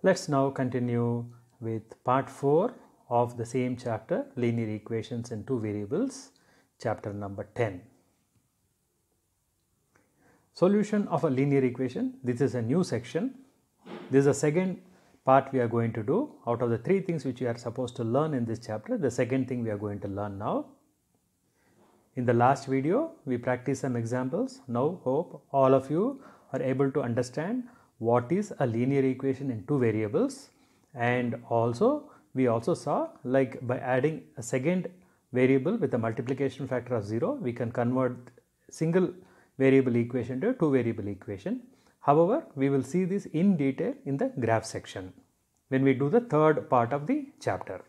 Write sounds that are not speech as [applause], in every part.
Let's now continue with part 4 of the same chapter linear equations in two variables chapter number 10. Solution of a linear equation this is a new section. This is the second part we are going to do out of the three things which we are supposed to learn in this chapter the second thing we are going to learn now. In the last video we practiced some examples now hope all of you are able to understand what is a linear equation in two variables and also we also saw like by adding a second variable with a multiplication factor of 0 we can convert single variable equation to a two variable equation. However, we will see this in detail in the graph section when we do the third part of the chapter.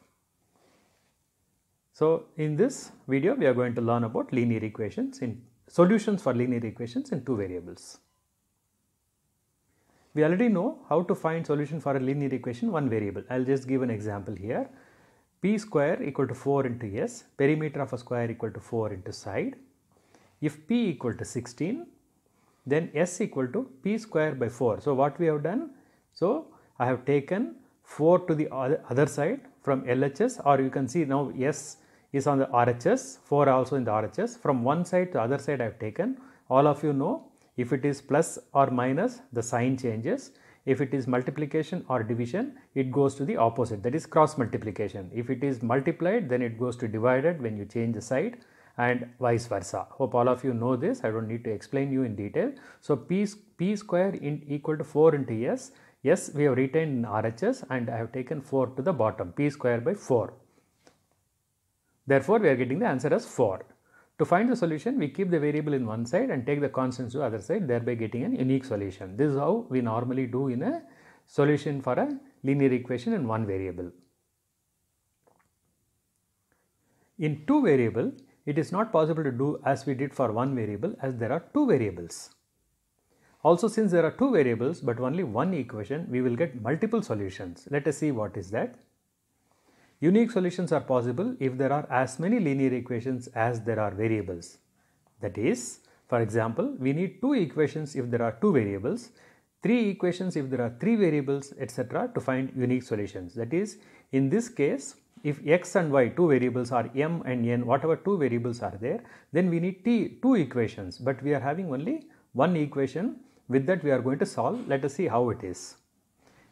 So, in this video we are going to learn about linear equations in solutions for linear equations in two variables. We already know how to find solution for a linear equation one variable. I will just give an example here. p square equal to 4 into s, perimeter of a square equal to 4 into side. If p equal to 16, then s equal to p square by 4. So, what we have done? So, I have taken 4 to the other side from LHS or you can see now s is on the RHS, 4 also in the RHS. From one side to other side I have taken. All of you know if it is plus or minus, the sign changes. If it is multiplication or division, it goes to the opposite that is cross multiplication. If it is multiplied, then it goes to divided when you change the side and vice versa. Hope all of you know this. I do not need to explain you in detail. So, p, p square in equal to 4 into s. Yes, we have retained in RHS and I have taken 4 to the bottom p square by 4. Therefore, we are getting the answer as 4. To find the solution, we keep the variable in one side and take the constants to the other side, thereby getting an unique solution. This is how we normally do in a solution for a linear equation in one variable. In two variable, it is not possible to do as we did for one variable as there are two variables. Also since there are two variables but only one equation, we will get multiple solutions. Let us see what is that. Unique solutions are possible if there are as many linear equations as there are variables. That is, for example, we need two equations if there are two variables, three equations if there are three variables etc. to find unique solutions. That is, in this case, if x and y two variables are m and n whatever two variables are there then we need t two equations but we are having only one equation with that we are going to solve let us see how it is.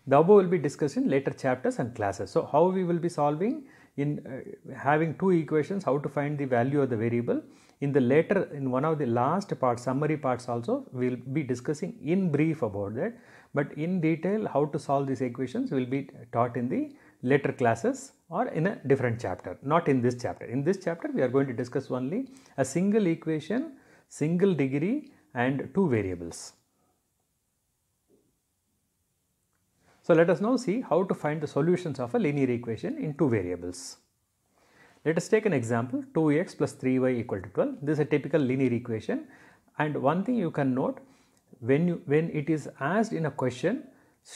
The above will be discussed in later chapters and classes. So, how we will be solving in uh, having two equations, how to find the value of the variable. In the later, in one of the last part, summary parts also, we will be discussing in brief about that. But in detail, how to solve these equations will be taught in the later classes or in a different chapter, not in this chapter. In this chapter, we are going to discuss only a single equation, single degree and two variables. So, let us now see how to find the solutions of a linear equation in two variables. Let us take an example 2x plus 3y equal to 12. This is a typical linear equation and one thing you can note when you when it is asked in a question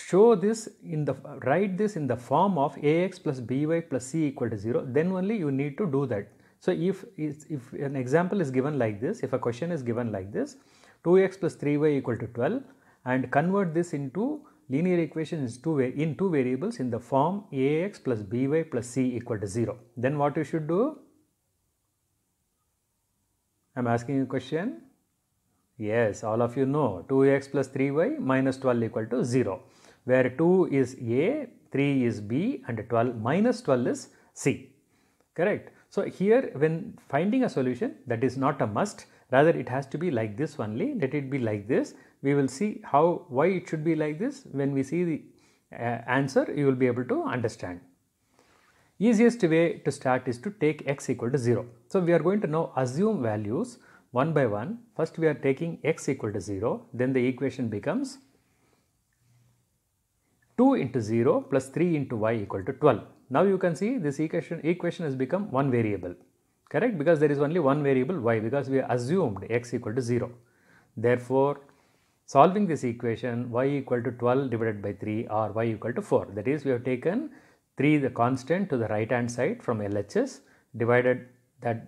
show this in the write this in the form of ax plus by plus c equal to 0 then only you need to do that. So, if, if an example is given like this if a question is given like this 2x plus 3y equal to 12 and convert this into linear equation is two in two variables in the form ax plus by plus c equal to 0. Then what you should do? I am asking a question. Yes, all of you know 2x plus 3y minus 12 equal to 0, where 2 is a, 3 is b and 12 minus 12 is c, correct. So, here when finding a solution that is not a must, rather it has to be like this only, let it be like this we will see how why it should be like this when we see the uh, answer you will be able to understand. Easiest way to start is to take x equal to 0. So, we are going to now assume values one by one. First we are taking x equal to 0 then the equation becomes 2 into 0 plus 3 into y equal to 12. Now you can see this equation, equation has become one variable correct because there is only one variable y because we assumed x equal to 0. Therefore, Solving this equation y equal to 12 divided by 3 or y equal to 4 that is we have taken 3 the constant to the right hand side from LHS divided that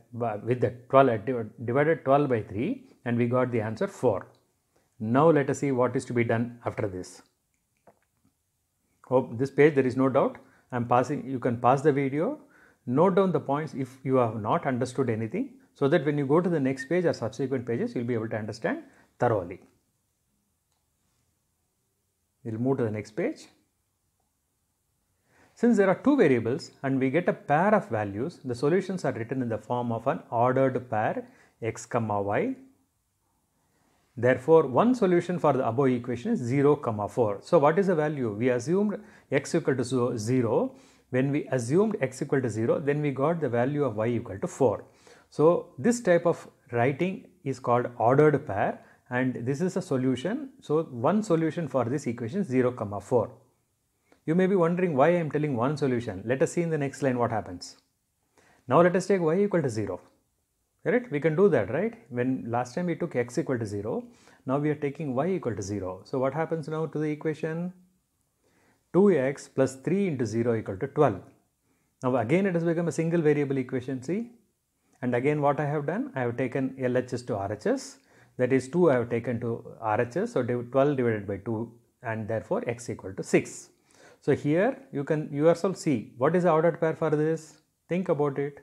with the 12 uh, divided 12 by 3 and we got the answer 4. Now let us see what is to be done after this. Hope this page there is no doubt. I am passing, you can pass the video, note down the points if you have not understood anything so that when you go to the next page or subsequent pages you will be able to understand thoroughly. We will move to the next page. Since there are two variables and we get a pair of values, the solutions are written in the form of an ordered pair x comma y. Therefore, one solution for the above equation is 0 comma 4. So, what is the value? We assumed x equal to 0. When we assumed x equal to 0, then we got the value of y equal to 4. So, this type of writing is called ordered pair and this is a solution. So, one solution for this equation is 0 comma 4. You may be wondering why I am telling one solution. Let us see in the next line what happens. Now let us take y equal to 0. Right? We can do that, right? When last time we took x equal to 0, now we are taking y equal to 0. So what happens now to the equation? 2x plus 3 into 0 equal to 12. Now again it has become a single variable equation, see? And again what I have done? I have taken LHS to RHS. That is 2 I have taken to RHS. So 12 divided by 2 and therefore x equal to 6. So here you can yourself see what is the ordered pair for this. Think about it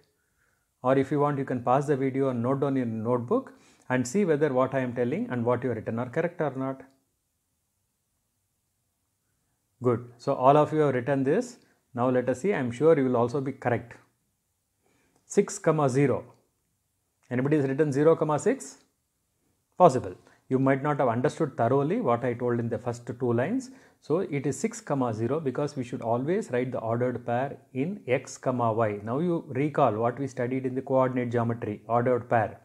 or if you want you can pause the video and note down in your notebook and see whether what I am telling and what you have written are correct or not. Good. So all of you have written this. Now let us see. I am sure you will also be correct. 6 comma 0. Anybody has written 0 comma 6? Possible you might not have understood thoroughly what I told in the first two lines. So it is 6 comma 0 because we should always write the ordered pair in x comma y. Now you recall what we studied in the coordinate geometry ordered pair.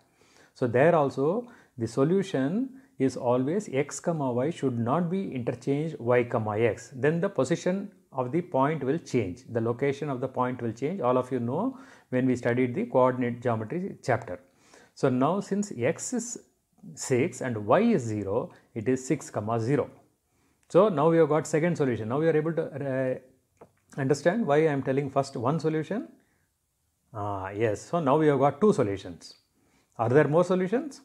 So there also the solution is always x comma y should not be interchanged y comma x. Then the position of the point will change. The location of the point will change. All of you know when we studied the coordinate geometry chapter. So now since x is 6 and y is 0, it is 6 comma 0. So now we have got second solution. Now we are able to uh, understand why I am telling first one solution. Ah, yes, so now we have got two solutions. Are there more solutions?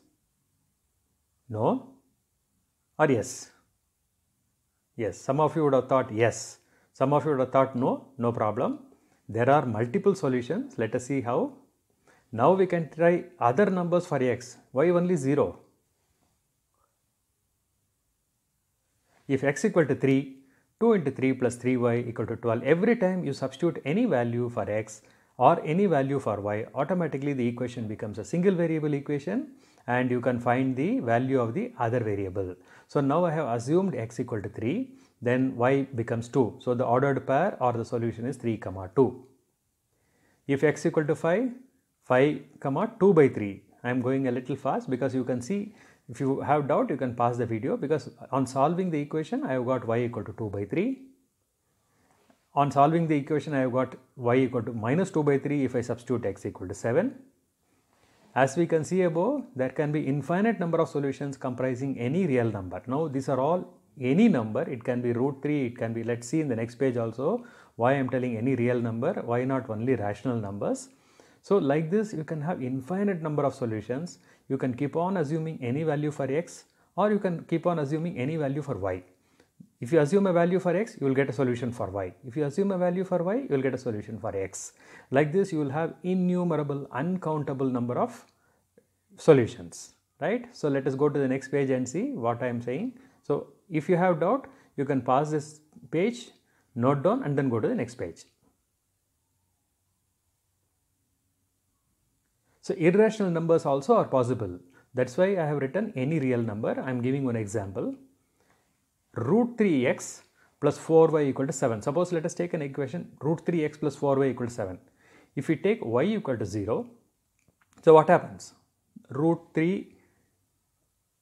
No? Or yes? Yes, some of you would have thought yes. Some of you would have thought no, no problem. There are multiple solutions. Let us see how. Now we can try other numbers for x. Why only 0? If x equal to 3, 2 into 3 plus 3y equal to 12, every time you substitute any value for x or any value for y, automatically the equation becomes a single variable equation and you can find the value of the other variable. So now I have assumed x equal to 3, then y becomes 2. So the ordered pair or the solution is 3 comma 2. If x equal to 5, 5 comma 2 by 3. I am going a little fast because you can see if you have doubt, you can pause the video because on solving the equation, I have got y equal to 2 by 3. On solving the equation, I have got y equal to minus 2 by 3 if I substitute x equal to 7. As we can see above, there can be infinite number of solutions comprising any real number. Now, these are all any number, it can be root 3, it can be, let's see in the next page also, why I am telling any real number, why not only rational numbers. So, like this, you can have infinite number of solutions you can keep on assuming any value for x or you can keep on assuming any value for y. If you assume a value for x, you will get a solution for y. If you assume a value for y, you will get a solution for x. Like this, you will have innumerable, uncountable number of solutions, right? So let us go to the next page and see what I am saying. So if you have doubt, you can pause this page, note down and then go to the next page. So irrational numbers also are possible. That's why I have written any real number. I am giving one example. Root 3x plus 4y equal to 7. Suppose let us take an equation root 3x plus 4y equal to 7. If we take y equal to 0, so what happens? Root 3,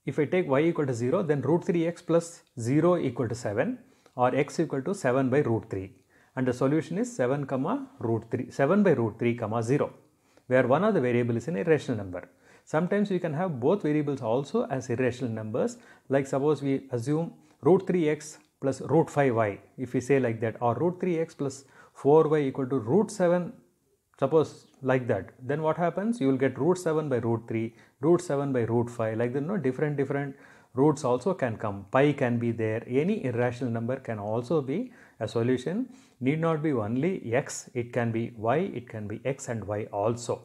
if I take y equal to 0, then root 3x plus 0 equal to 7 or x equal to 7 by root 3 and the solution is 7 comma root 3, 7 by root 3 comma 0 where one of the variable is an irrational number. Sometimes we can have both variables also as irrational numbers. Like suppose we assume root 3x plus root 5y if we say like that or root 3x plus 4y equal to root 7 suppose like that then what happens? You will get root 7 by root 3 root 7 by root 5 like the you know different different roots also can come, pi can be there, any irrational number can also be a solution. Need not be only x, it can be y, it can be x and y also.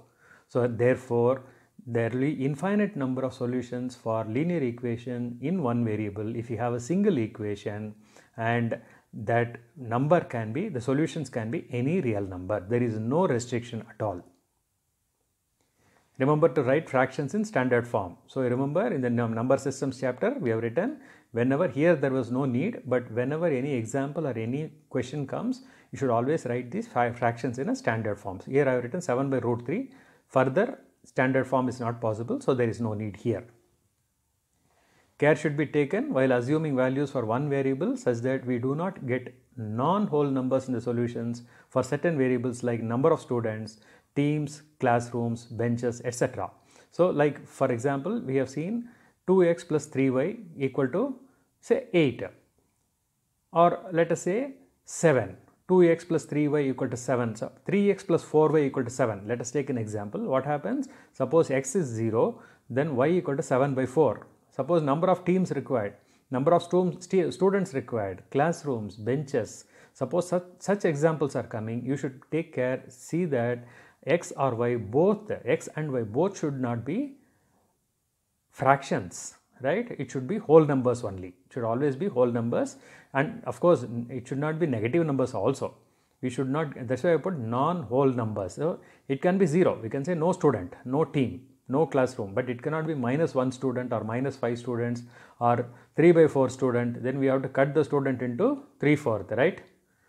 So therefore, there will be infinite number of solutions for linear equation in one variable if you have a single equation and that number can be the solutions can be any real number there is no restriction at all remember to write fractions in standard form so remember in the number systems chapter we have written whenever here there was no need but whenever any example or any question comes you should always write these five fractions in a standard form so here i have written 7 by root 3 further standard form is not possible so there is no need here. Care should be taken while assuming values for one variable such that we do not get non-whole numbers in the solutions for certain variables like number of students, teams, classrooms, benches, etc. So like for example, we have seen 2x plus 3y equal to say 8 or let us say 7 2x plus 3y equal to 7. So 3x plus 4y equal to 7. Let us take an example. What happens? Suppose x is 0, then y equal to 7 by 4. Suppose number of teams required, number of stu students required, classrooms, benches. Suppose such, such examples are coming, you should take care, see that x or y both, x and y both should not be fractions right? It should be whole numbers only. It should always be whole numbers. And of course it should not be negative numbers also. We should not that's why i put non whole numbers. So it can be zero. We can say no student no team no classroom. But it cannot be minus one student or minus five students or 3 by 4 student. Then we have to cut the student into 3 fourth right?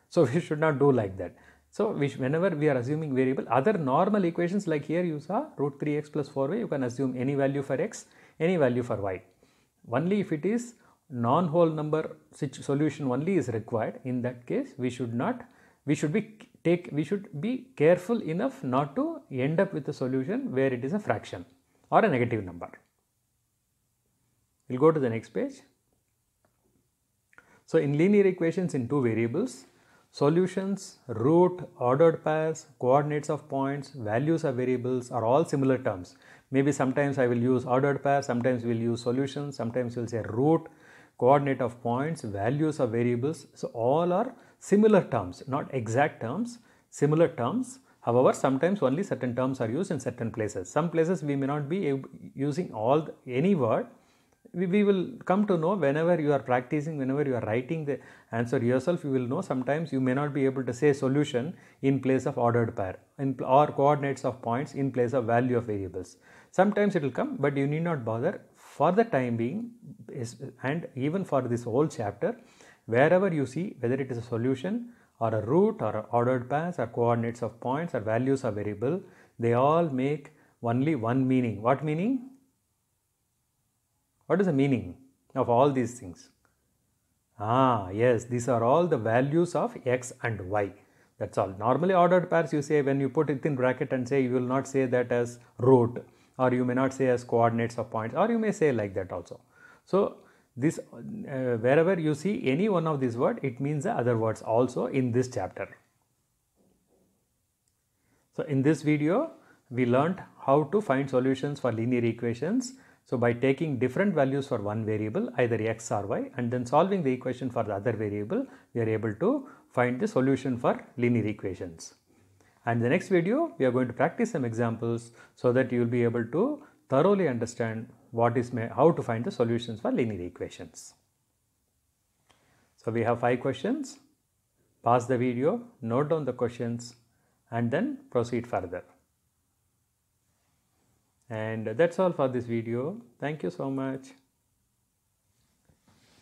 So [laughs] we should not do like that. So whenever we are assuming variable other normal equations like here you saw root 3x plus 4y you can assume any value for x any value for y only if it is non-whole number solution only is required in that case we should not we should be take we should be careful enough not to end up with a solution where it is a fraction or a negative number. We'll go to the next page. So in linear equations in two variables, solutions, root, ordered pairs, coordinates of points, values of variables are all similar terms. Maybe sometimes I will use ordered pair, sometimes we'll use solutions, sometimes we'll say root, coordinate of points, values of variables. So all are similar terms, not exact terms, similar terms. However, sometimes only certain terms are used in certain places. Some places we may not be using all the, any word. We, we will come to know whenever you are practicing, whenever you are writing the answer yourself, you will know sometimes you may not be able to say solution in place of ordered pair in, or coordinates of points in place of value of variables. Sometimes it will come, but you need not bother for the time being and even for this whole chapter, wherever you see whether it is a solution or a root or a ordered pairs or coordinates of points or values of variable, they all make only one meaning. What meaning? What is the meaning of all these things? Ah, yes, these are all the values of x and y. That's all. Normally ordered pairs you say when you put it in bracket and say you will not say that as root or you may not say as coordinates of points or you may say like that also. So, this uh, wherever you see any one of these words it means the other words also in this chapter. So, in this video we learnt how to find solutions for linear equations. So, by taking different values for one variable either x or y and then solving the equation for the other variable we are able to find the solution for linear equations. And the next video, we are going to practice some examples so that you will be able to thoroughly understand what is how to find the solutions for linear equations. So we have five questions. Pause the video, note down the questions and then proceed further. And that's all for this video. Thank you so much.